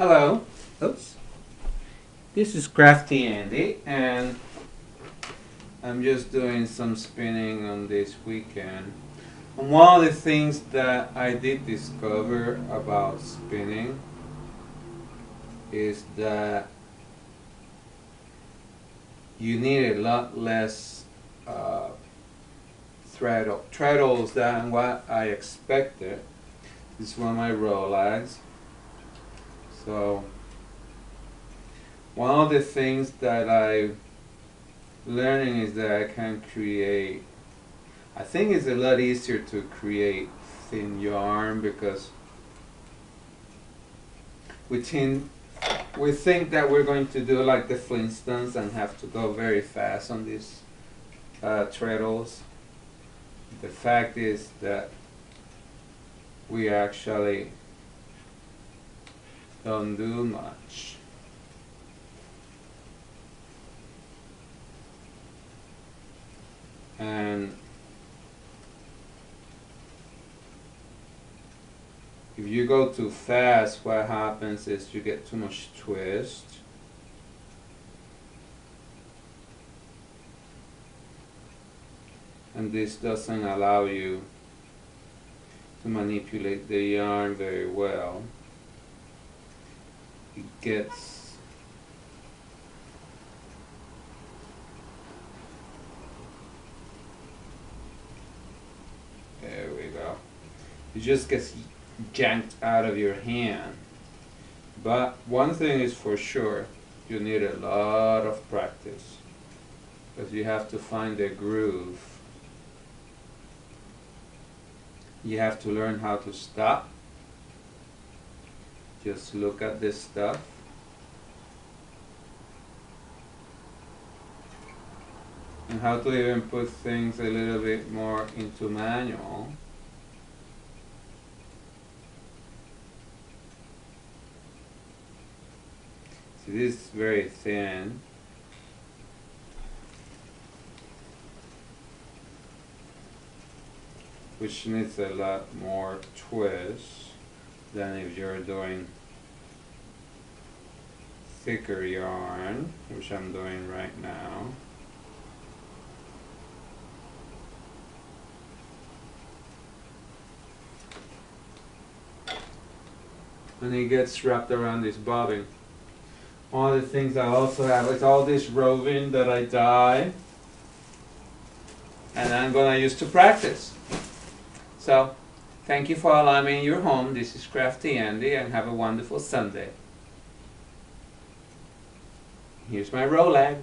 Hello. Oops. This is Crafty Andy, and I'm just doing some spinning on this weekend. And one of the things that I did discover about spinning is that you need a lot less uh, treadle, treadles than what I expected. This is one of my rolags. So one of the things that I'm learning is that I can create I think it's a lot easier to create thin yarn because we think, we think that we're going to do like the Flintstones and have to go very fast on these uh, treadles. The fact is that we actually don't do much. And if you go too fast, what happens is you get too much twist. And this doesn't allow you to manipulate the yarn very well. Gets there we go. It just gets janked out of your hand. But one thing is for sure, you need a lot of practice because you have to find a groove you have to learn how to stop. Just look at this stuff. And how to even put things a little bit more into manual. See, this is very thin. which needs a lot more twist than if you're doing thicker yarn, which I'm doing right now. And it gets wrapped around this bobbin. One of the things I also have is all this roving that I dye and I'm gonna use to practice. So, thank you for allowing me in your home. This is Crafty Andy, and have a wonderful Sunday. Here's my Rolag.